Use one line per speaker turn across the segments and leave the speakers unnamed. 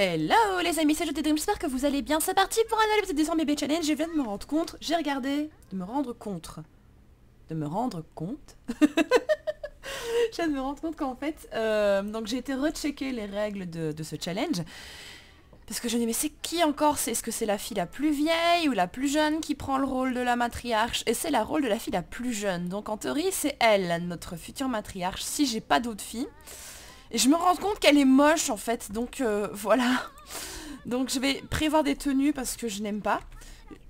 Hello les amis, c'est JT Dream, j'espère que vous allez bien. C'est parti pour un nouvel épisode des bébé challenge. Je viens de me rendre compte, j'ai regardé, de me rendre compte, de me rendre compte? je viens de me rendre compte qu'en fait, euh, donc j'ai été rechecker les règles de, de ce challenge. Parce que je me dis, mais c'est qui encore? Est-ce que c'est la fille la plus vieille ou la plus jeune qui prend le rôle de la matriarche? Et c'est la rôle de la fille la plus jeune. Donc en théorie, c'est elle, notre future matriarche, si j'ai pas d'autres filles. Et je me rends compte qu'elle est moche en fait, donc euh, voilà. Donc je vais prévoir des tenues parce que je n'aime pas.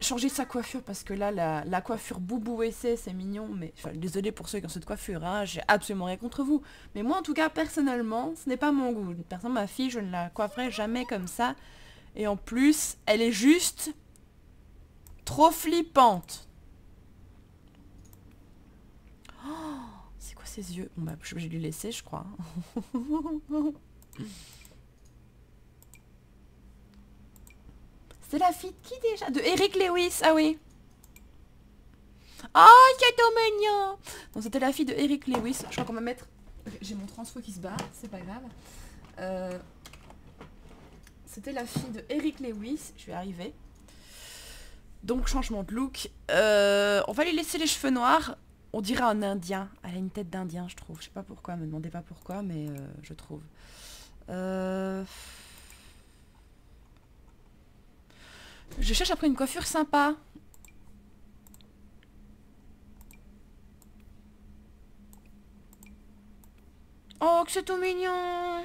Changer sa coiffure parce que là, la, coiffure boubou essai, c'est mignon, mais enfin, désolé pour ceux qui ont cette coiffure, hein, j'ai absolument rien contre vous. Mais moi en tout cas, personnellement, ce n'est pas mon goût. Personne, ma fille, je ne la coifferai jamais comme ça. Et en plus, elle est juste trop flippante. Yeux. Bah lui laisser je crois. C'est la fille de qui déjà? De Eric Lewis, ah oui. Oh, c'est mignon Donc c'était la fille de Eric Lewis. Je crois qu'on va mettre... J'ai mon transfo qui se bat, c'est pas grave. Euh, c'était la fille de Eric Lewis. Je vais arriver. Donc changement de look. Euh, on va lui laisser les cheveux noirs. On dirait un indien. Elle a une tête d'indien, je trouve. Je sais pas pourquoi, me demandez pas pourquoi, mais euh, je trouve. Euh, je cherche après une coiffure sympa. Oh, que c'est tout mignon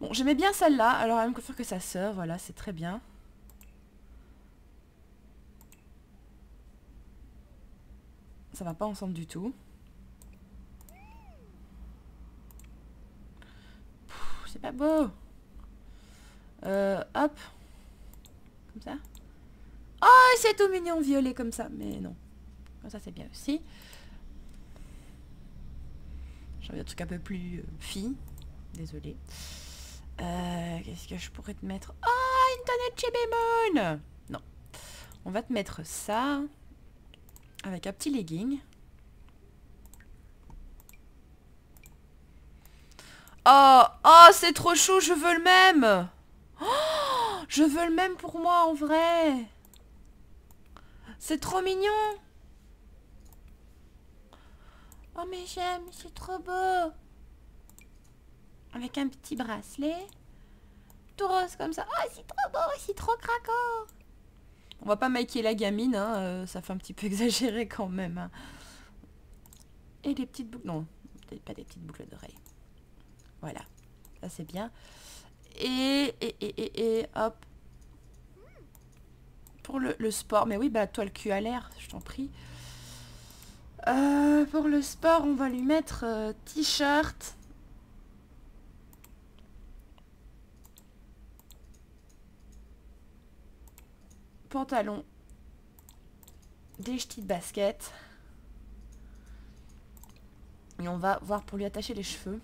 Bon, j'aimais bien celle-là. Alors, elle me coiffure que sa sœur. Voilà, c'est très bien. Ça va pas ensemble du tout. C'est pas beau. Euh, hop. Comme ça. Oh, c'est tout mignon violet comme ça. Mais non. Comme ça, c'est bien aussi. J'ai envie d'un truc un peu plus euh, fille. Désolée. Euh, Qu'est-ce que je pourrais te mettre? Oh, une tonne de bémol Non. On va te mettre ça avec un petit legging. Oh, oh, c'est trop chaud, je veux le même. Oh, je veux le même pour moi en vrai. C'est trop mignon. Oh mais j'aime, c'est trop beau. Avec un petit bracelet. Tout rose comme ça. Oh, c'est trop beau, c'est trop craquant. On va pas maquiller la gamine, hein, euh, ça fait un petit peu exagéré quand même. Hein. Et des petites boucles... Non, pas des petites boucles d'oreilles. Voilà, ça c'est bien. Et, et, et, et, hop. Pour le, sport, mais oui, bah toi le cul à l'air, je t'en prie. Euh, pour le sport, on va lui mettre euh, t-shirt. Pantalon, des ch'tis de basket. Et on va voir pour lui attacher les cheveux.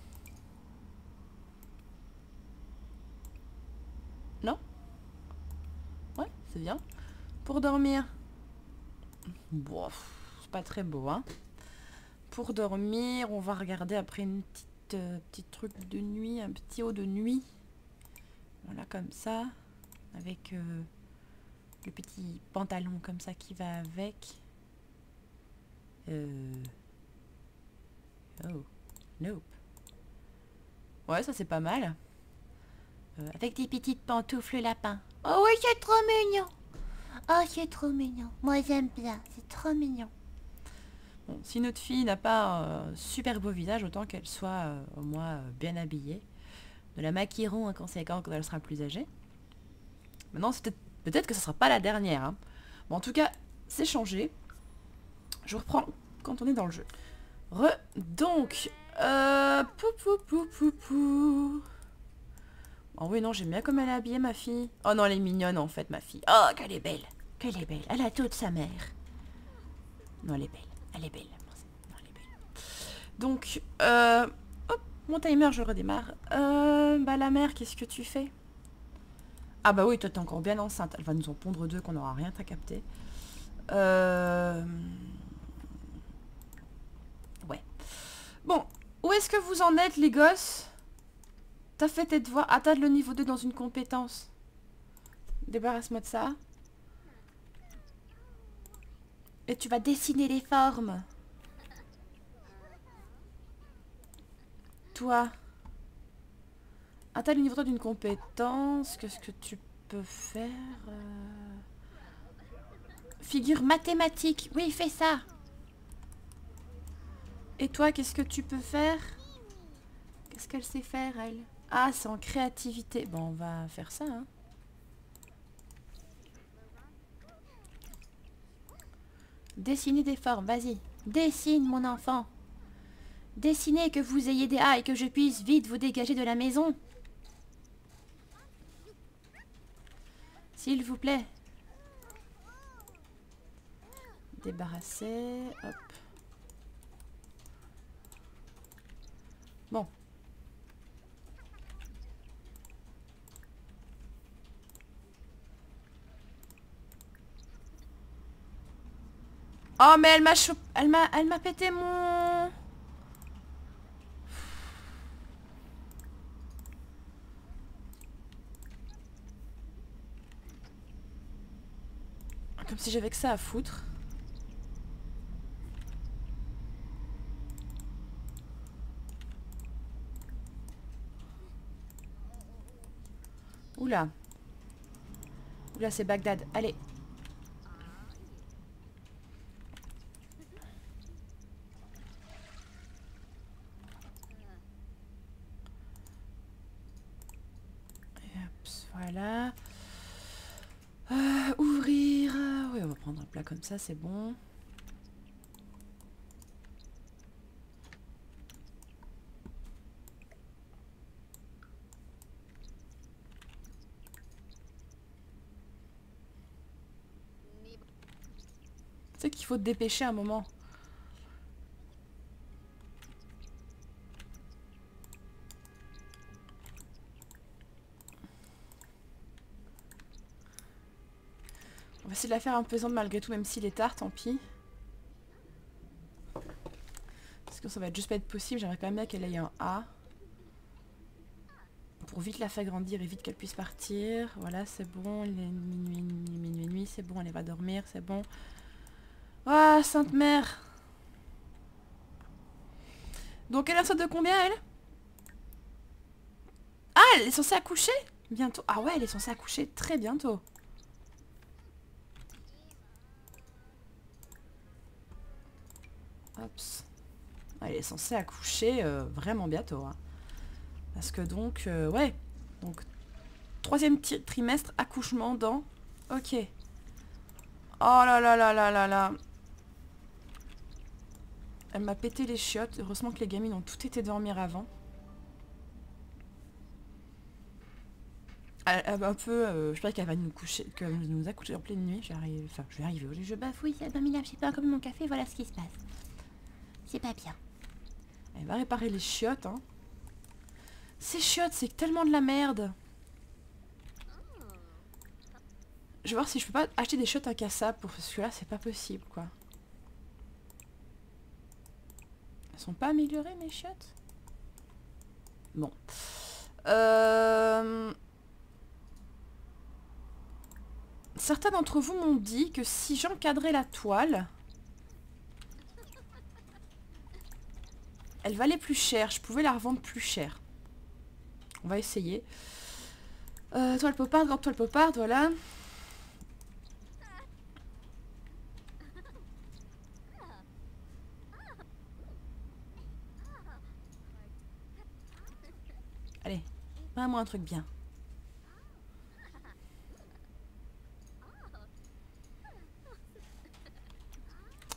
Non? Ouais, c'est bien. Pour dormir. Bon, c'est pas très beau, hein. Pour dormir, on va regarder après une petite, euh, petite truc de nuit, un petit haut de nuit. Voilà, comme ça. Avec... Euh, le petit pantalon comme ça qui va avec. Euh... Oh, nope. Ouais, ça c'est pas mal. Euh, avec des petites pantoufles lapin. Oh oui, c'est trop mignon. Oh, c'est trop mignon. Moi j'aime bien, c'est trop mignon. Bon, si notre fille n'a pas un super beau visage, autant qu'elle soit euh, au moins euh, bien habillée. Nous la maquillerons inconséquent quand elle sera plus âgée. Maintenant, c'est peut-être Peut-être que ce sera pas la dernière. Hein. Bon, en tout cas, c'est changé. Je reprends quand on est dans le jeu. Re, donc, euh, pou, pou, pou, pou, pou. Oh oui, non, j'aime bien comme elle est habillée, ma fille. Oh non, elle est mignonne, en fait, ma fille. Oh, qu'elle est belle. Qu'elle est belle. Elle a toute sa mère. Non, elle est belle. Elle est belle. Non, elle est belle. Donc, euh, hop, mon timer, je redémarre. Euh, bah, la mère, qu'est-ce que tu fais? Ah bah oui, toi t'es encore bien enceinte. Elle va nous en pondre deux qu'on n'aura rien à capter. Euh... Ouais. Bon, Où est-ce que vous en êtes, les gosses? T'as fait tes devoirs. Atteindre le niveau 2 dans une compétence. Débarrasse-moi de ça. Et tu vas dessiner les formes. Toi. Atteindre le niveau 3 d'une compétence. Qu'est-ce que tu peux faire euh? Figure mathématique. Oui, fais ça. Et toi, qu'est-ce que tu peux faire? Qu'est-ce qu'elle sait faire, elle? Ah, c'est en créativité. Bon, on va faire ça, hein. Dessiner des formes, vas-y. Dessine, mon enfant. Dessinez que vous ayez des A et que je puisse vite vous dégager de la maison. S'il vous plaît. Débarrasser. Hop. Bon. Oh mais elle m'a elle m'a elle m'a pété mon Comme si j'avais que ça à foutre. Oula. Oula, c'est Bagdad. Allez. voilà. Euh, ouvrir. Oui, plat comme ça, c'est bon. C'est qu'il faut dépêcher un moment. On va essayer de la faire un peu pesante malgré tout, même s'il est tard, tant pis. Parce que ça va juste pas être possible, j'aimerais quand même bien qu'elle ait un A. Pour vite la faire grandir et vite qu'elle puisse partir. Voilà, c'est bon, il est minuit, minuit, nuit, c'est bon, elle va dormir, c'est bon. Ah, Sainte Mère Donc elle est enceinte de combien, elle? Ah, elle est censée accoucher? Bientôt. Ah ouais, elle est censée accoucher très bientôt. Elle est censée accoucher euh, vraiment bientôt. Hein. Parce que donc, euh, ouais. Donc, troisième trimestre, accouchement dans... Ok. Oh là là là là là là. Elle m'a pété les chiottes. Heureusement que les gamines ont tout été dormir avant. Elle, un peu... Euh, je pense qu'elle va nous coucher, nous accoucher en pleine nuit. J'arrive, enfin, je vais arriver. Je bafouille, ça m'a mis la pas comme mon café. Voilà ce qui se passe. C'est pas bien. Elle va réparer les chiottes, hein. Ces chiottes, c'est tellement de la merde. Je vais voir si je peux pas acheter des chiottes incassables pour que là, c'est pas possible, quoi. Elles sont pas améliorées, mes chiottes? Bon. Euh, certains d'entre vous m'ont dit que si j'encadrais la toile, elle valait plus cher. Je pouvais la revendre plus cher. On va essayer. Euh, toile poparde, grande toile poparde, voilà. moi un truc bien.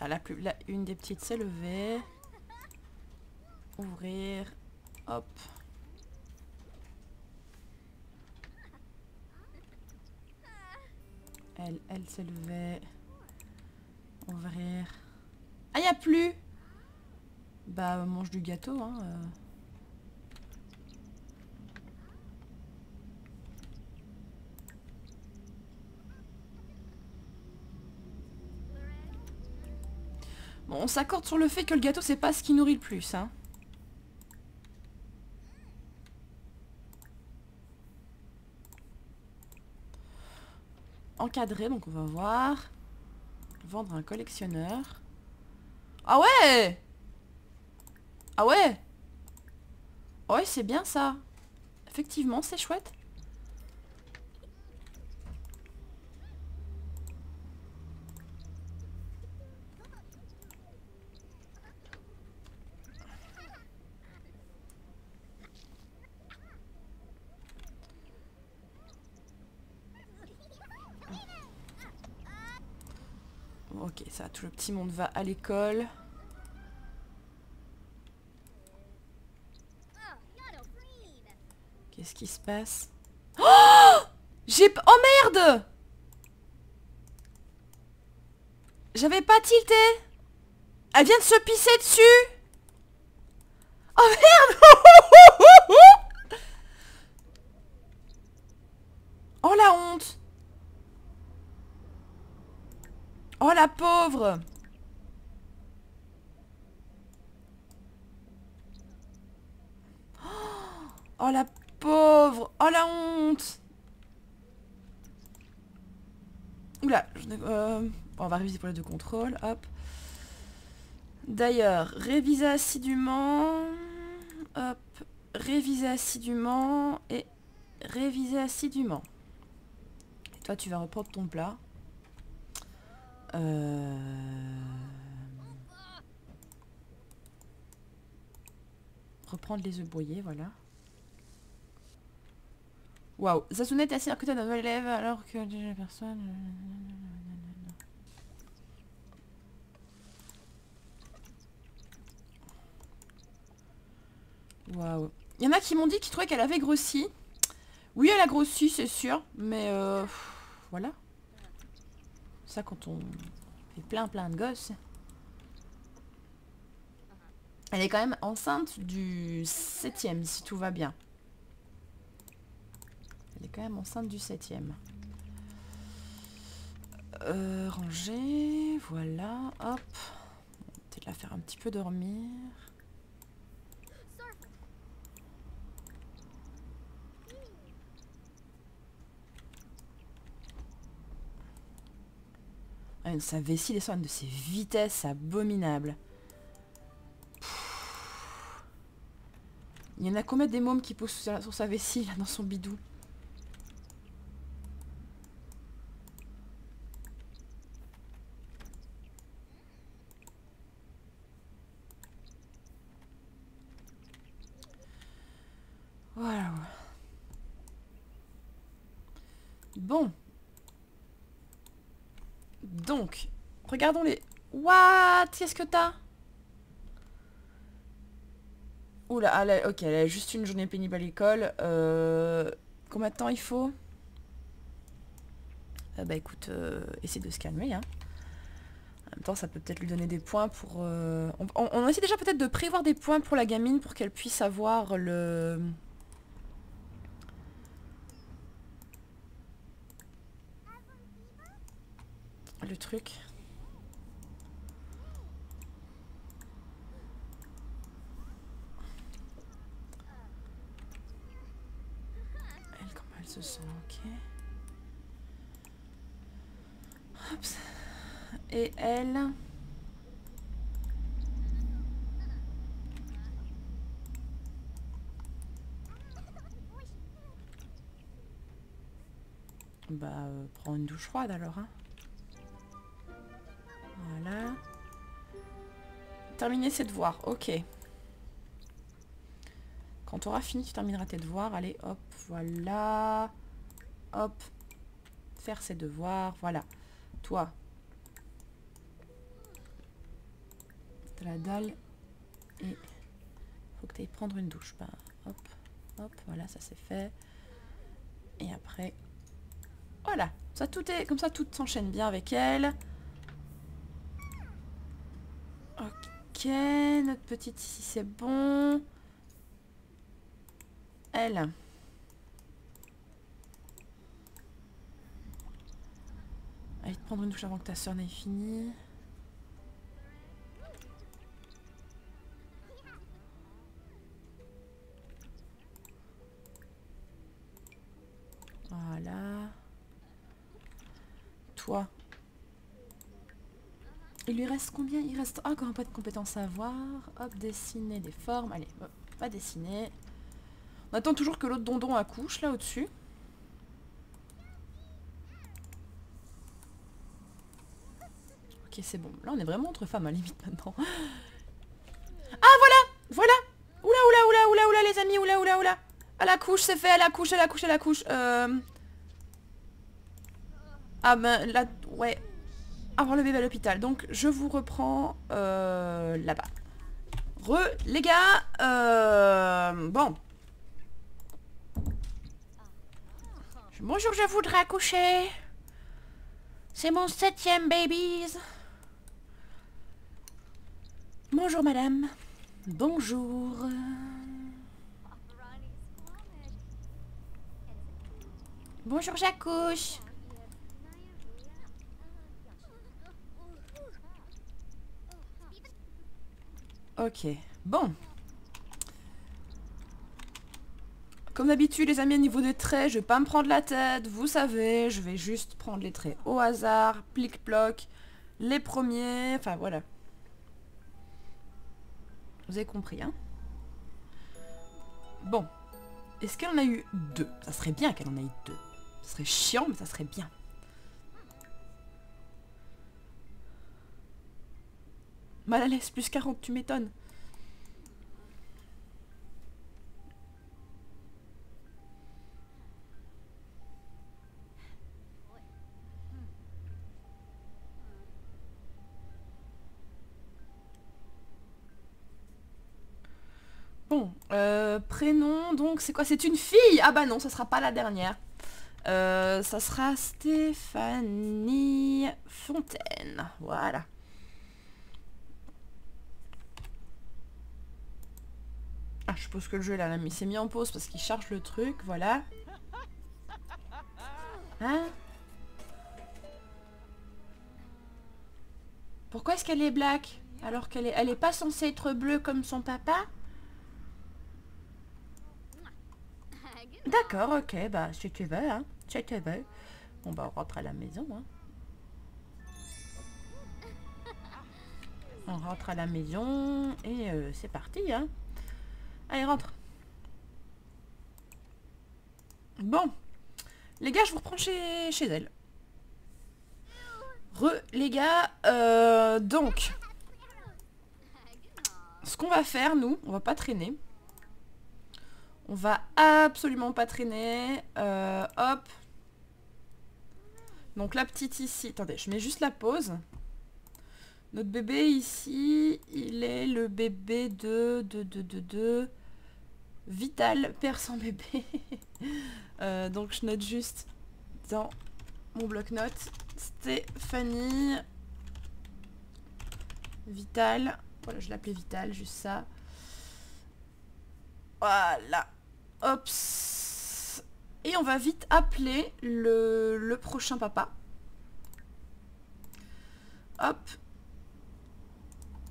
Ah, la plus, la, une des petites s'est levée. Ouvrir. Hop. Elle, elle s'est levée. Ouvrir. Ah, y a plus Bah, mange du gâteau, hein. Euh. on s'accorde sur le fait que le gâteau, c'est pas ce qui nourrit le plus. Hein. Encadré, donc on va voir. Vendre un collectionneur. Ah ouais Ah ouais Ouais, c'est bien ça. Effectivement, c'est chouette. Ok, ça, tout le petit monde va à l'école. Qu'est-ce qui se passe? Oh J'ai... Oh merde J'avais pas tilté. Elle vient de se pisser dessus. Oh merde Oh la honte. Oh la pauvre Oh la pauvre Oh la honte Oula euh, On va réviser pour les deux contrôles, hop. D'ailleurs, réviser assidûment. Hop. Réviser assidûment. Et réviser assidûment. Et toi, tu vas reprendre ton plat. Euh, reprendre les œufs brouillés, voilà. Waouh, Zazune est assis à côté d'un élève alors que la personne... Waouh. Il y en a qui m'ont dit qu'ils trouvaient qu'elle avait grossi. Oui, elle a grossi, c'est sûr, mais euh, voilà. Ça, quand on fait plein plein de gosses. Elle est quand même enceinte du septième, si tout va bien. Quand même enceinte du septième. Euh, ranger, voilà, hop. Peut-être la faire un petit peu dormir. Sa vessie descend de ses vitesses abominables. Il y en a combien des mômes qui poussent sur sa vessie dans son bidou? Voilà. Bon. Donc, regardons les... What? Qu'est-ce que t'as? Oula, elle ok, elle a juste une journée pénible à l'école. Euh, combien de temps il faut? Euh, Bah écoute, euh, essaie de se calmer. Hein. En même temps, ça peut peut-être lui donner des points pour... Euh, on, essaie déjà peut-être de prévoir des points pour la gamine pour qu'elle puisse avoir le... le truc. Elle, comment elle se sent, ok. Et elle... Bah, euh, prends une douche froide alors, hein. Terminer ses devoirs, ok. Quand tu auras fini, tu termineras tes devoirs. Allez, hop, voilà. Hop. Faire ses devoirs, voilà. Toi. T'as la dalle. Et faut que tu ailles prendre une douche. Ben, hop, hop, voilà, ça c'est fait. Et après, voilà. Ça, tout est, comme ça, tout s'enchaîne bien avec elle. Notre petite ici c'est bon. Elle. Allez te prendre une douche avant que ta soeur n'ait fini. Il lui reste combien? Il reste encore un point de compétences à avoir. Hop, dessiner des formes. Allez, hop, pas dessiner. On attend toujours que l'autre dondon accouche, là, au-dessus. Ok, c'est bon. Là, on est vraiment entre femmes, à limite, maintenant. Ah, voilà Voilà Oula, oula, oula, oula, oula, les amis, oula, oula, oula À la couche, c'est fait, à la couche, à la couche, à la couche. Euh... Ah ben, là, ouais. Avoir le bébé à l'hôpital. Donc, je vous reprends euh, là-bas. Re, les gars, euh, bon. Bonjour, je voudrais accoucher. C'est mon septième babies. Bonjour, madame. Bonjour. Bonjour, j'accouche. Ok, bon. Comme d'habitude, les amis, au niveau des traits, je vais pas me prendre la tête. Vous savez, je vais juste prendre les traits au hasard, plic-ploc, les premiers, enfin voilà. Vous avez compris, hein? Bon. Est-ce qu'elle en a eu deux? Ça serait bien qu'elle en ait eu deux. Ce serait chiant, mais ça serait bien. Mal à l'aise, plus 40, tu m'étonnes. Bon, euh, prénom, donc c'est quoi? C'est une fille? Ah bah non, ça sera pas la dernière. Euh, ça sera Stéphanie Fontaine. Voilà. Ah, je suppose que le jeu là, il s'est mis en pause parce qu'il charge le truc, voilà. Hein Pourquoi est-ce qu'elle est black alors qu'elle est, elle est pas censée être bleue comme son papa? D'accord, ok, bah si tu veux, hein, si tu veux. On va rentrer à la maison, hein. On rentre à la maison et euh, c'est parti, hein. Allez, rentre. Bon. Les gars, je vous reprends chez, chez elle. Re, les gars, euh, donc. Ce qu'on va faire, nous, on va pas traîner. On va absolument pas traîner. Euh, hop. Donc la petite ici. Attendez, je mets juste la pause. Notre bébé ici, il est le bébé de... de, de, de, de Vital, père sans bébé. Euh, donc je note juste dans mon bloc-notes. Stéphanie. Vital. Voilà, je l'appelais Vital, juste ça. Voilà. Hop. Et on va vite appeler le, le prochain papa. Hop.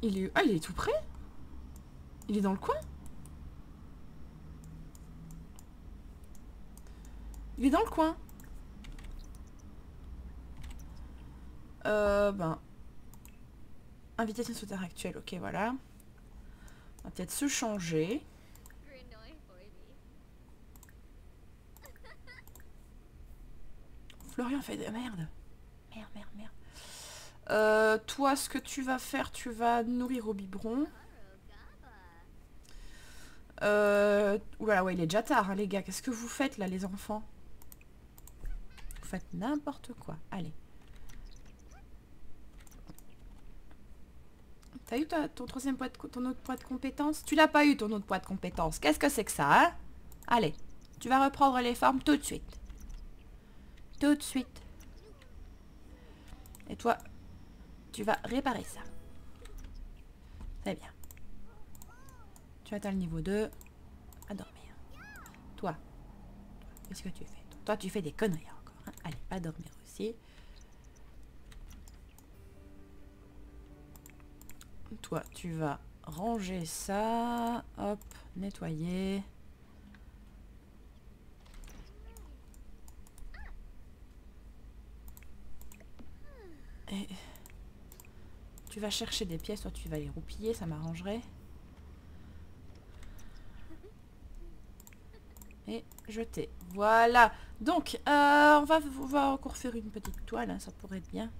Il est... Ah, il est tout près Il est dans le coin Il est dans le coin. Euh, ben... Invitation sous terre actuelle, ok, voilà. On va peut-être se changer. Florian fait de merde. Merde, merde, merde. Euh, toi, ce que tu vas faire, tu vas nourrir au biberon. Euh, ouais, il est déjà tard, hein, les gars. Qu'est-ce que vous faites, là, les enfants? Vous faites n'importe quoi. Allez. T'as eu ton troisième poids de, ton autre poids de compétences Tu l'as pas eu, ton autre poids de compétences. Qu'est-ce que c'est que ça, hein? Allez, tu vas reprendre les formes tout de suite. Tout de suite. Et toi, tu vas réparer ça. Très bien. Tu atteins le niveau 2. À dormir. Toi, qu'est-ce que tu fais Toi, tu fais des conneries encore. Hein. Allez, à dormir aussi. Toi, tu vas ranger ça. Hop, nettoyer. Tu vas chercher des pièces, toi tu vas les roupiller, ça m'arrangerait. Et jeter. Voilà. Donc, euh, on, va, va encore faire une petite toile, hein, ça pourrait être bien.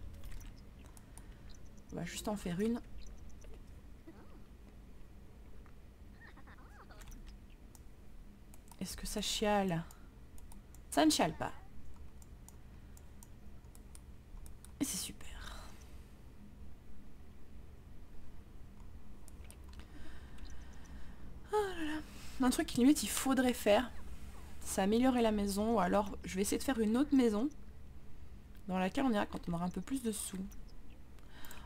On va juste en faire une. Est-ce que ça chiale? Ça ne chiale pas. Et c'est super. Oh Un truc limite il faudrait faire, c'est améliorer la maison, ou alors je vais essayer de faire une autre maison dans laquelle on ira quand on aura un peu plus de sous.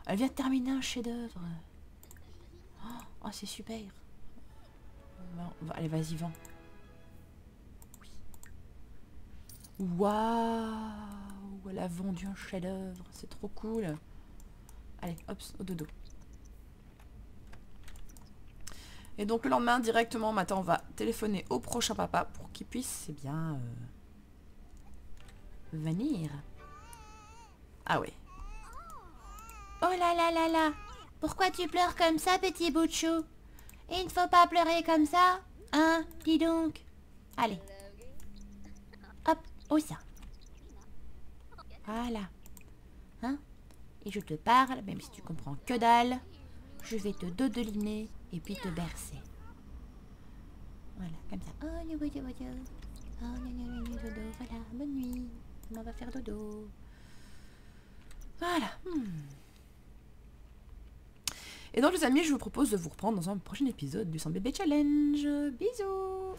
Elle vient de terminer un chef-d'œuvre. Oh, oh c'est super. allez, vas-y, vends. Waouh Elle a vendu un chef-d'œuvre. C'est trop cool. Allez, hop, au dodo. Et donc le lendemain, directement, matin, on va téléphoner au prochain papa pour qu'il puisse, c'est bien, euh, venir. Ah oui.
Oh là là là là Pourquoi tu pleures comme ça, petit bout de chou? Il ne faut pas pleurer comme ça, hein Dis donc. Allez. Hop, où ça Voilà. Hein? Et je te parle, même si tu comprends que dalle. Je vais te dodeliner et puis te bercer. Voilà, comme ça. Oh, les bodo. Oh, voilà, bonne nuit. On va faire dodo?
Voilà. Hmm. Et donc les amis, je vous propose de vous reprendre dans un prochain épisode du 100 bébé challenge. Bisous